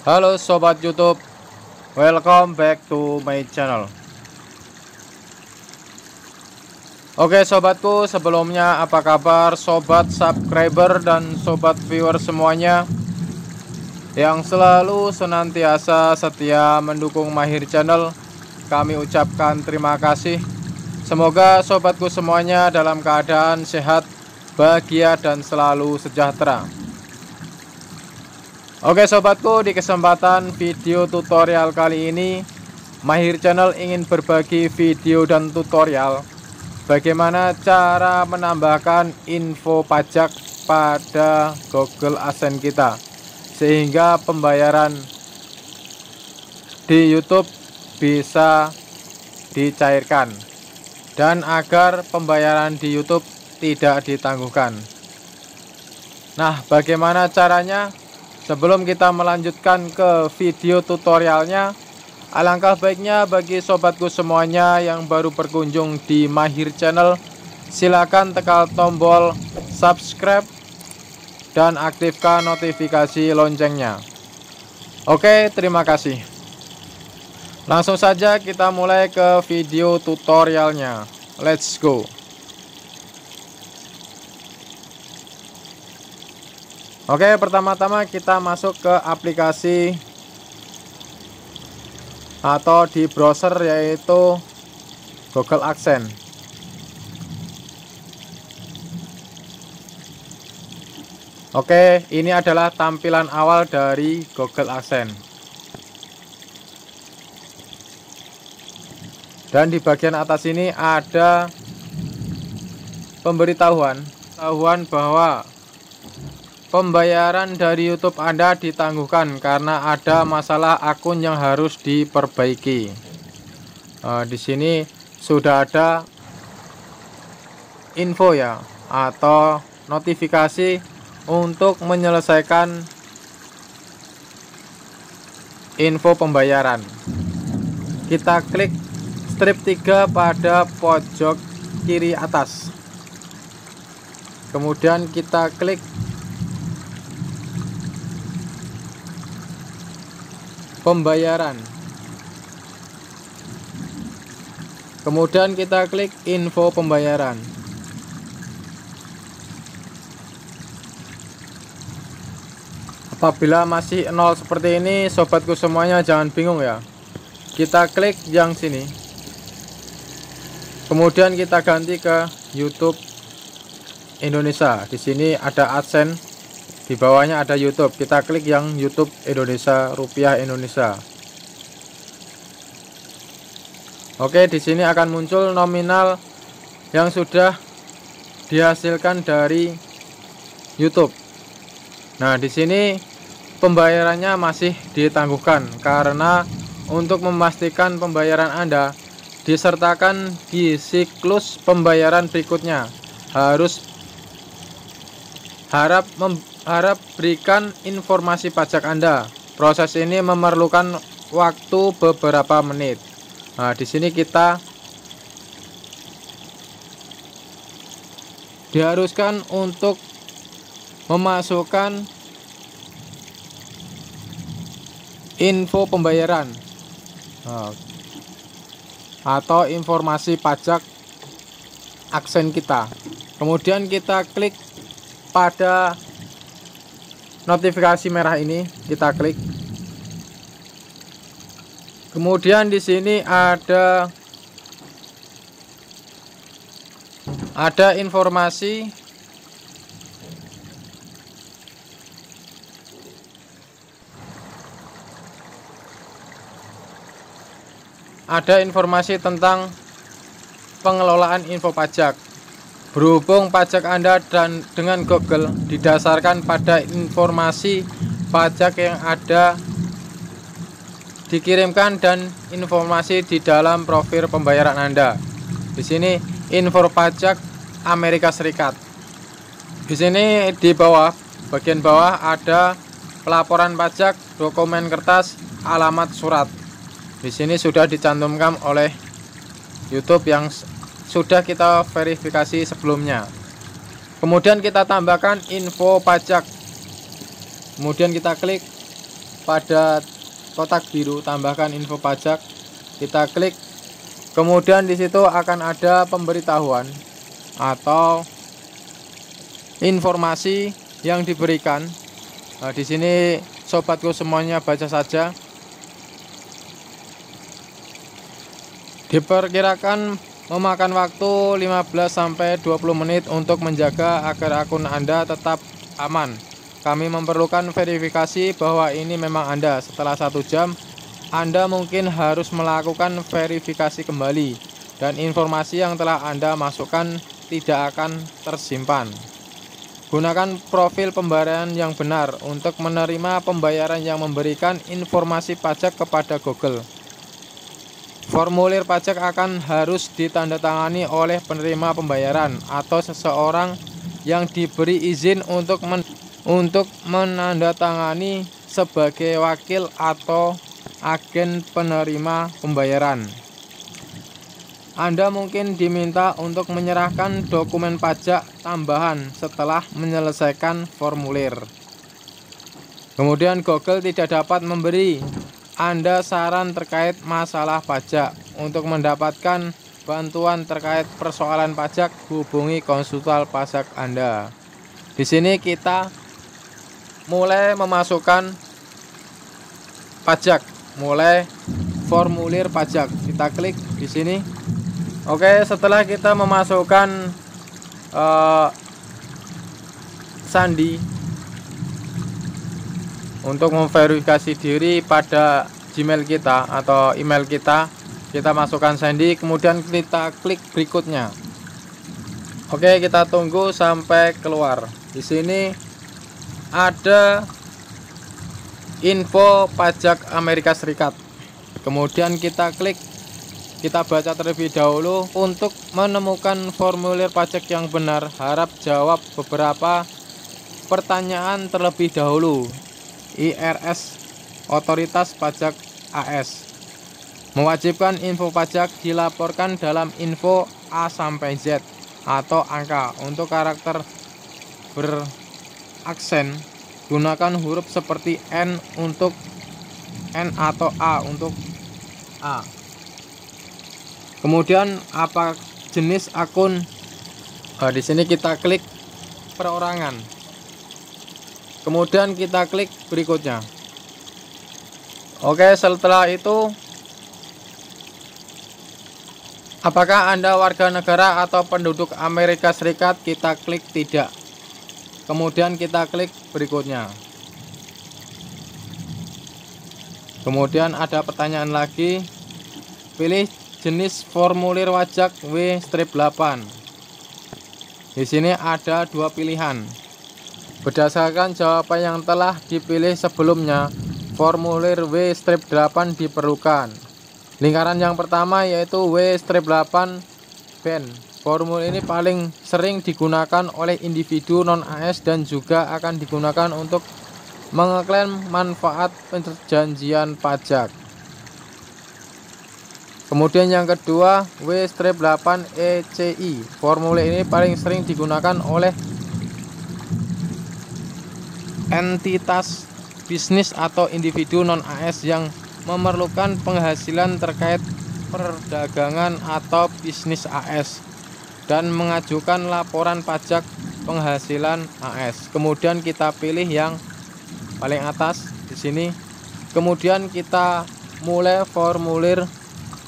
Halo sobat YouTube, welcome back to my channel. Oke sobatku, sebelumnya apa kabar sobat subscriber dan sobat viewer semuanya yang selalu senantiasa setia mendukung Mahir Channel. Kami ucapkan terima kasih. Semoga sobatku semuanya dalam keadaan sehat, bahagia dan selalu sejahtera. Oke sobatku di kesempatan video tutorial kali ini Mahir Channel ingin berbagi video dan tutorial Bagaimana cara menambahkan info pajak pada Google AdSense kita Sehingga pembayaran di YouTube bisa dicairkan Dan agar pembayaran di YouTube tidak ditangguhkan Nah bagaimana caranya? Sebelum kita melanjutkan ke video tutorialnya, alangkah baiknya bagi sobatku semuanya yang baru berkunjung di Mahir Channel, silakan tekan tombol subscribe dan aktifkan notifikasi loncengnya. Oke, terima kasih. Langsung saja kita mulai ke video tutorialnya. Let's go. Oke, pertama-tama kita masuk ke aplikasi atau di browser yaitu Google AdSense. Oke, ini adalah tampilan awal dari Google AdSense. Dan di bagian atas ini ada pemberitahuan, pemberitahuan bahwa Pembayaran dari YouTube Anda ditangguhkan karena ada masalah akun yang harus diperbaiki. Uh, di sini sudah ada info ya atau notifikasi untuk menyelesaikan info pembayaran. Kita klik strip 3 pada pojok kiri atas. Kemudian kita klik pembayaran. Kemudian kita klik info pembayaran. Apabila masih nol seperti ini sobatku semuanya jangan bingung ya. Kita klik yang sini. Kemudian kita ganti ke YouTube Indonesia. Di sini ada AdSense di bawahnya ada YouTube. Kita klik yang YouTube Indonesia rupiah Indonesia. Oke di sini akan muncul nominal yang sudah dihasilkan dari YouTube. Nah di sini pembayarannya masih ditangguhkan karena untuk memastikan pembayaran Anda disertakan di siklus pembayaran berikutnya. Harus harap harap berikan informasi pajak Anda. Proses ini memerlukan waktu beberapa menit. Nah, di sini kita diharuskan untuk memasukkan info pembayaran nah, atau informasi pajak aksen kita. Kemudian kita klik pada notifikasi merah ini kita klik. Kemudian di sini ada ada informasi. Ada informasi tentang pengelolaan info pajak Berhubung pajak Anda dan dengan Google didasarkan pada informasi pajak yang ada dikirimkan dan informasi di dalam profil pembayaran Anda. Di sini info pajak Amerika Serikat. Di sini di bawah bagian bawah ada pelaporan pajak, dokumen kertas, alamat surat. Di sini sudah dicantumkan oleh YouTube yang sudah kita verifikasi sebelumnya. Kemudian kita tambahkan info pajak. Kemudian kita klik pada kotak biru tambahkan info pajak. Kita klik. Kemudian di situ akan ada pemberitahuan atau informasi yang diberikan. Nah, di sini sobatku semuanya baca saja. Diperkirakan memakan waktu 15-20 menit untuk menjaga agar akun Anda tetap aman kami memerlukan verifikasi bahwa ini memang Anda setelah satu jam anda mungkin harus melakukan verifikasi kembali dan informasi yang telah Anda masukkan tidak akan tersimpan. Gunakan profil pembayaran yang benar untuk menerima pembayaran yang memberikan informasi pajak kepada Google. Formulir pajak akan harus ditandatangani oleh penerima pembayaran atau seseorang yang diberi izin untuk men untuk menandatangani sebagai wakil atau agen penerima pembayaran. Anda mungkin diminta untuk menyerahkan dokumen pajak tambahan setelah menyelesaikan formulir. Kemudian Google tidak dapat memberi Anda saran terkait masalah pajak. Untuk mendapatkan bantuan terkait persoalan pajak, hubungi konsultan pajak Anda. Di sini kita mulai memasukkan pajak mulai formulir pajak kita klik di sini oke setelah kita memasukkan uh, sandi untuk memverifikasi diri pada Gmail kita atau email kita kita masukkan sandi kemudian kita klik berikutnya. Oke kita tunggu sampai keluar. Di sini ada info pajak Amerika Serikat. Kemudian kita klik kita baca terlebih dahulu untuk menemukan formulir pajak yang benar. Harap jawab beberapa pertanyaan terlebih dahulu IRS Otoritas Pajak AS mewajibkan info pajak dilaporkan dalam info A sampai Z atau angka untuk karakter beraksen Gunakan huruf seperti N untuk N atau A untuk A. Kemudian apa jenis akun? Nah, di sini kita klik perorangan. Kemudian kita klik berikutnya. Oke, setelah itu apakah Anda warga negara atau penduduk Amerika Serikat? Kita klik tidak. Kemudian kita klik berikutnya. Kemudian ada pertanyaan lagi. Pilih jenis formulir wajak W strip 8 di sini ada dua pilihan berdasarkan jawaban yang telah dipilih sebelumnya formulir W strip 8 diperlukan lingkaran yang pertama yaitu W strip 8 band Formulir ini paling sering digunakan oleh individu non-AS dan juga akan digunakan untuk mengeklaim manfaat perjanjian pajak. Kemudian yang kedua, W-8 ECI. Formulir ini paling sering digunakan oleh entitas bisnis atau individu non-AS yang memerlukan penghasilan terkait perdagangan atau bisnis AS dan mengajukan laporan pajak penghasilan AS. Kemudian kita pilih yang paling atas di sini. Kemudian kita mulai formulir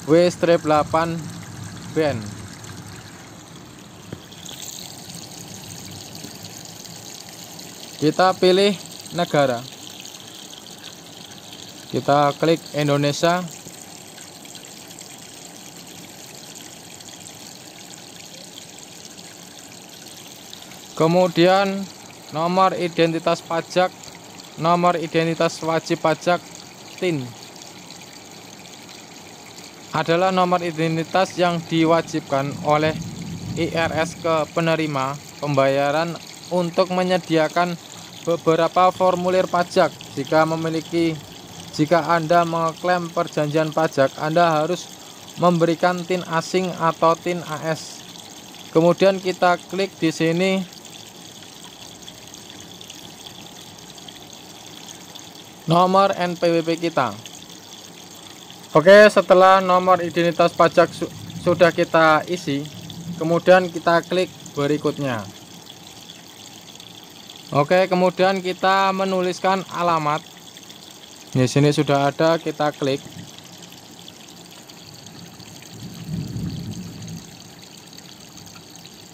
W-8 band. Kita pilih negara. Kita klik Indonesia kemudian nomor identitas pajak nomor identitas wajib pajak TIN adalah nomor identitas yang diwajibkan oleh IRS ke penerima pembayaran untuk menyediakan beberapa formulir pajak. Jika memiliki jika Anda mengklaim perjanjian pajak Anda harus memberikan TIN asing atau TIN AS kemudian kita klik di sini. Nomor NPWP kita. Oke setelah nomor identitas pajak su sudah kita isi kemudian kita klik berikutnya Oke kemudian kita menuliskan alamat. Di sini sudah ada kita klik.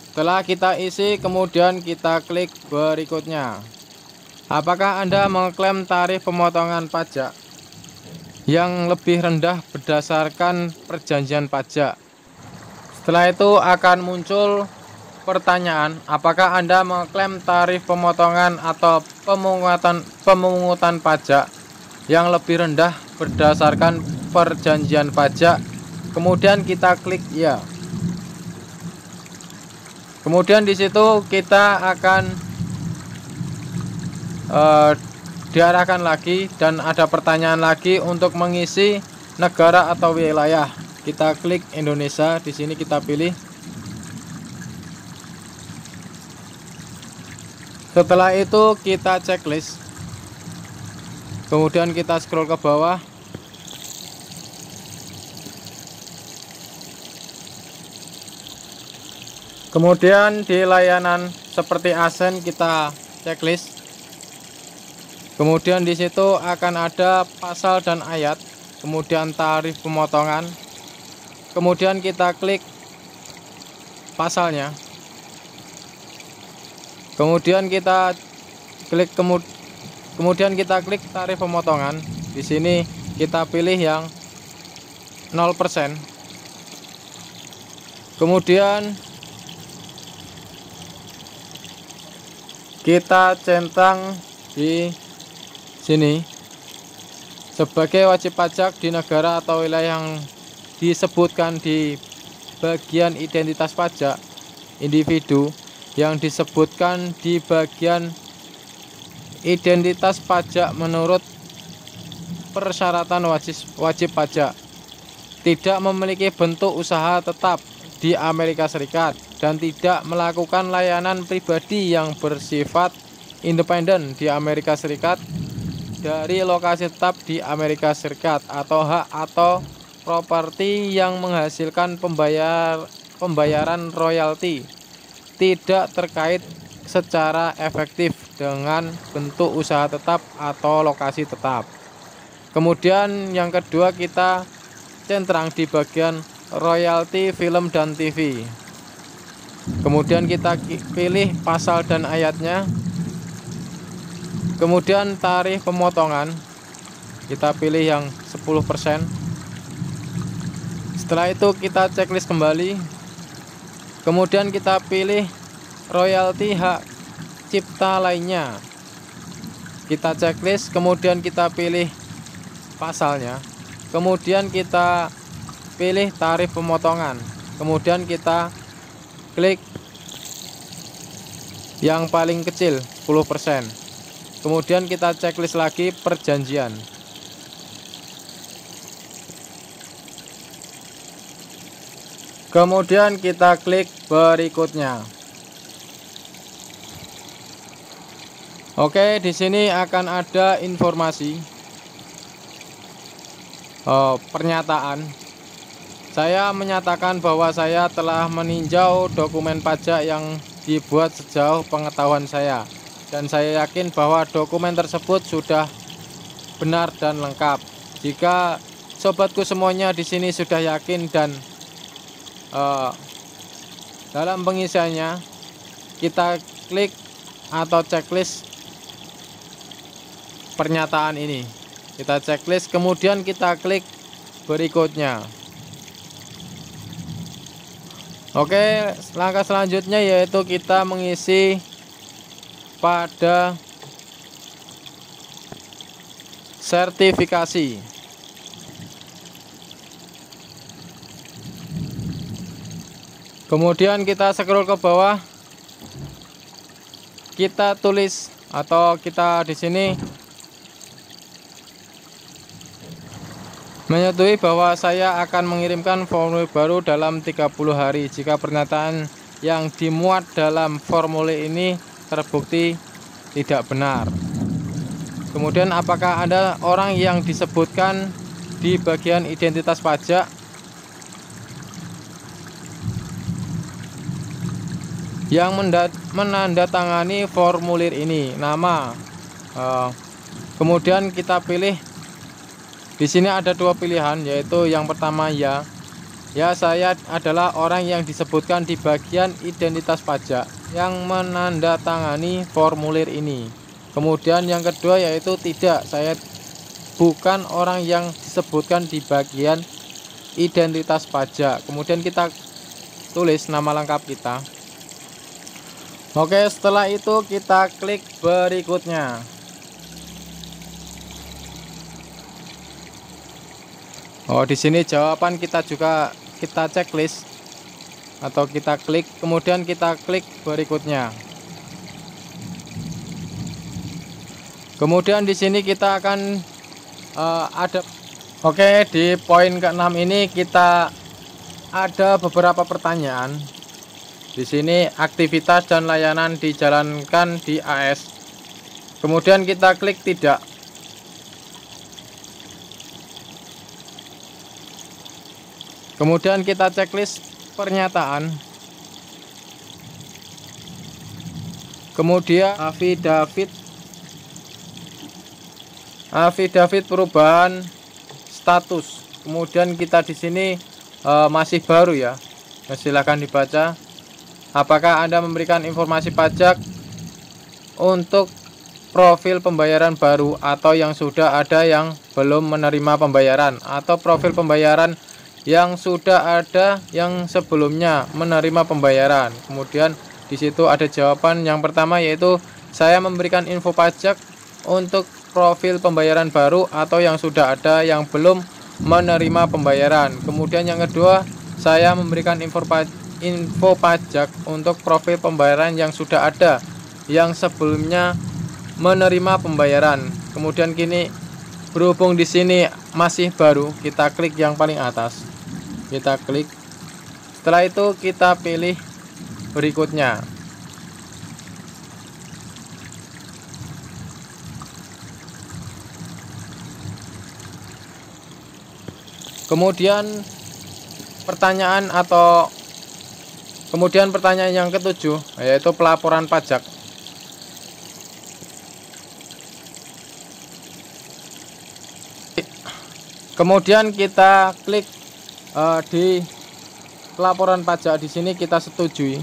Setelah kita isi kemudian kita klik berikutnya. Apakah anda mengklaim tarif pemotongan pajak yang lebih rendah berdasarkan perjanjian pajak. Setelah itu akan muncul pertanyaan, apakah Anda mengklaim tarif pemotongan atau pemungutan pemungutan pajak yang lebih rendah berdasarkan perjanjian pajak? Kemudian kita klik ya. Kemudian di situ kita akan uh, diarahkan lagi dan ada pertanyaan lagi untuk mengisi negara atau wilayah. Kita klik Indonesia, di sini kita pilih. Setelah itu kita checklist. Kemudian kita scroll ke bawah. Kemudian di layanan seperti ASEN kita checklist Kemudian di situ akan ada pasal dan ayat, kemudian tarif pemotongan. Kemudian kita klik pasalnya. Kemudian kita klik kemud kemudian kita klik tarif pemotongan. Di sini kita pilih yang 0%. Kemudian kita centang di sini sebagai wajib pajak di negara atau wilayah yang disebutkan di bagian identitas pajak individu yang disebutkan di bagian identitas pajak menurut persyaratan wajib, wajib pajak. Tidak memiliki bentuk usaha tetap di Amerika Serikat dan tidak melakukan layanan pribadi yang bersifat independen di Amerika Serikat dari lokasi tetap di Amerika Serikat atau hak atau properti yang menghasilkan pembayar pembayaran royalti tidak terkait secara efektif dengan bentuk usaha tetap atau lokasi tetap. Kemudian yang kedua kita centrang di bagian royalti film dan TV. Kemudian kita pilih pasal dan ayatnya kemudian tarif pemotongan kita pilih yang 10% setelah itu kita checklist kembali kemudian kita pilih royalti hak cipta lainnya. Kita checklist kemudian kita pilih pasalnya. Kemudian kita pilih tarif pemotongan. Kemudian kita klik yang paling kecil 10% Kemudian kita checklist lagi perjanjian. Kemudian kita klik berikutnya. Oke, di sini akan ada informasi oh, pernyataan. Saya menyatakan bahwa saya telah meninjau dokumen pajak yang dibuat sejauh pengetahuan saya dan saya yakin bahwa dokumen tersebut sudah benar dan lengkap. Jika sobatku semuanya di sini sudah yakin dan uh, dalam pengisiannya kita klik atau checklist pernyataan ini. Kita checklist kemudian kita klik berikutnya. Oke, langkah selanjutnya yaitu kita mengisi pada sertifikasi. Kemudian kita scroll ke bawah. Kita tulis atau kita di sini menyetujui bahwa saya akan mengirimkan formulir baru dalam 30 hari jika pernyataan yang dimuat dalam formulir ini terbukti tidak benar. Kemudian apakah ada orang yang disebutkan di bagian identitas pajak yang menandatangani formulir ini. Nama uh, kemudian kita pilih di sini ada dua pilihan yaitu yang pertama ya. Ya saya adalah orang yang disebutkan di bagian identitas pajak yang menandatangani formulir ini. Kemudian yang kedua yaitu tidak saya bukan orang yang disebutkan di bagian identitas pajak. Kemudian kita tulis nama lengkap kita Oke, setelah itu kita klik berikutnya. Oh, di sini jawaban kita juga kita checklist atau kita klik, kemudian kita klik berikutnya. Kemudian di sini kita akan uh, ada Oke, di poin ke-6 ini kita ada beberapa pertanyaan di sini aktivitas dan layanan dijalankan di AS. Kemudian kita klik tidak. Kemudian kita checklist pernyataan. Kemudian affidavit affidavit perubahan status. Kemudian kita di sini e, masih baru ya. Silahkan dibaca Apakah Anda memberikan informasi pajak untuk profil pembayaran baru atau yang sudah ada yang belum menerima pembayaran atau profil pembayaran yang sudah ada yang sebelumnya menerima pembayaran. Kemudian di situ ada jawaban yang pertama yaitu saya memberikan info pajak untuk profil pembayaran baru atau yang sudah ada yang belum menerima pembayaran. Kemudian yang kedua, saya memberikan info pajak info pajak untuk profil pembayaran yang sudah ada yang sebelumnya menerima pembayaran. Kemudian kini berhubung di sini masih baru, kita klik yang paling atas. Kita klik. Setelah itu kita pilih berikutnya. Kemudian pertanyaan atau Kemudian pertanyaan yang ketujuh yaitu pelaporan pajak. Kemudian kita klik uh, di pelaporan pajak di sini kita setujui.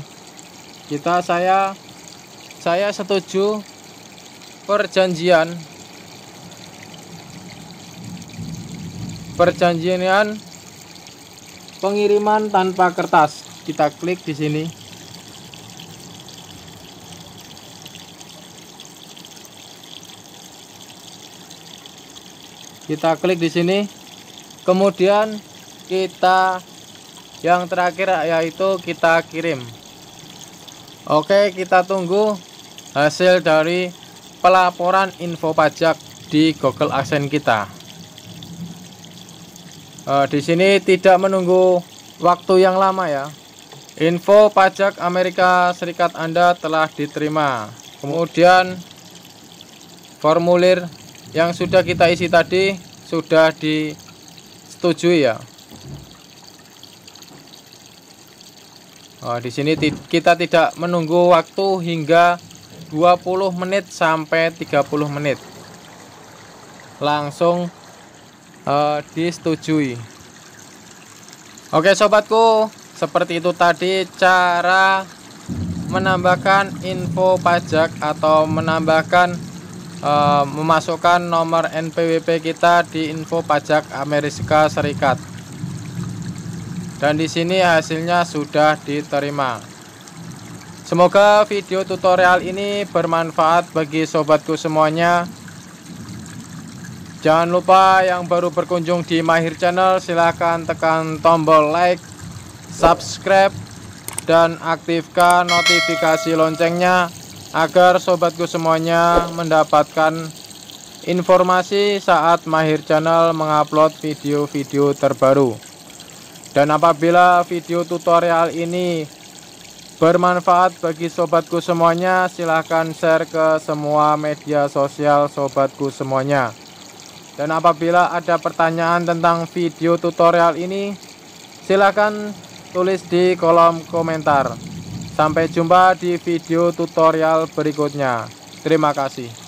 Kita saya saya setuju perjanjian perjanjian pengiriman tanpa kertas kita klik di sini. Kita klik di sini. Kemudian kita yang terakhir yaitu kita kirim. Oke kita tunggu hasil dari pelaporan info pajak di Google Adsense kita. E, di sini tidak menunggu waktu yang lama ya Info pajak Amerika Serikat Anda telah diterima. Kemudian formulir yang sudah kita isi tadi sudah disetujui ya. Oh, di sini kita tidak menunggu waktu hingga 20 menit sampai 30 menit. Langsung uh, disetujui. Oke sobatku, seperti itu tadi cara menambahkan info pajak atau menambahkan e, memasukkan nomor NPWP kita di info pajak Amerika Serikat. Dan di sini hasilnya sudah diterima. Semoga video tutorial ini bermanfaat bagi sobatku semuanya. Jangan lupa yang baru berkunjung di Mahir Channel silahkan tekan tombol like subscribe dan aktifkan notifikasi loncengnya agar sobatku semuanya mendapatkan informasi saat Mahir Channel mengupload video-video terbaru. Dan apabila video tutorial ini bermanfaat bagi sobatku semuanya. Silahkan share ke semua media sosial sobatku semuanya. Dan apabila ada pertanyaan tentang video tutorial ini, silahkan tulis di kolom komentar. Sampai jumpa di video tutorial berikutnya. Terima kasih.